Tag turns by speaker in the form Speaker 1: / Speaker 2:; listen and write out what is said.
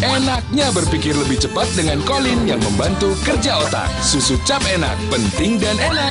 Speaker 1: Enaknya berpikir lebih cepat dengan Colin yang membantu kerja otak. Susu cap enak, penting dan enak.